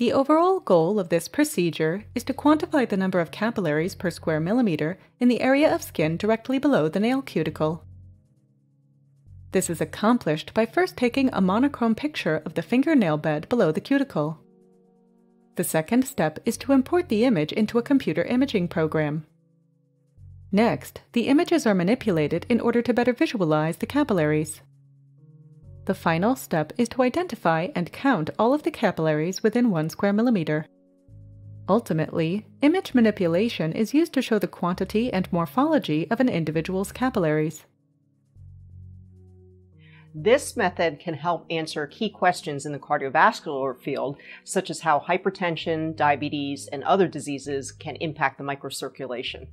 The overall goal of this procedure is to quantify the number of capillaries per square millimeter in the area of skin directly below the nail cuticle. This is accomplished by first taking a monochrome picture of the fingernail bed below the cuticle. The second step is to import the image into a computer imaging program. Next, the images are manipulated in order to better visualize the capillaries. The final step is to identify and count all of the capillaries within 1 square millimeter. Ultimately, image manipulation is used to show the quantity and morphology of an individual's capillaries. This method can help answer key questions in the cardiovascular field, such as how hypertension, diabetes, and other diseases can impact the microcirculation.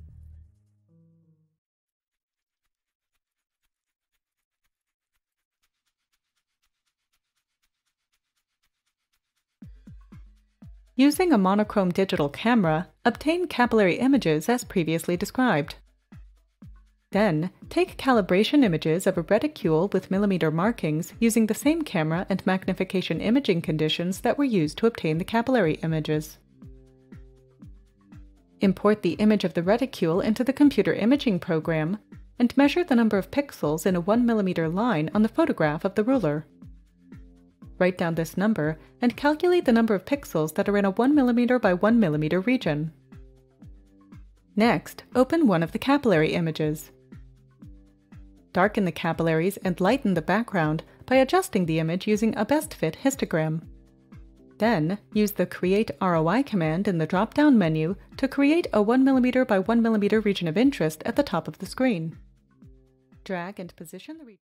Using a monochrome digital camera, obtain capillary images as previously described. Then, take calibration images of a reticule with millimeter markings using the same camera and magnification imaging conditions that were used to obtain the capillary images. Import the image of the reticule into the computer imaging program and measure the number of pixels in a 1mm line on the photograph of the ruler. Write down this number and calculate the number of pixels that are in a 1mm by 1mm region. Next, open one of the capillary images darken the capillaries and lighten the background by adjusting the image using a best fit histogram. Then, use the Create ROI command in the drop-down menu to create a 1mm by 1mm region of interest at the top of the screen. Drag and position the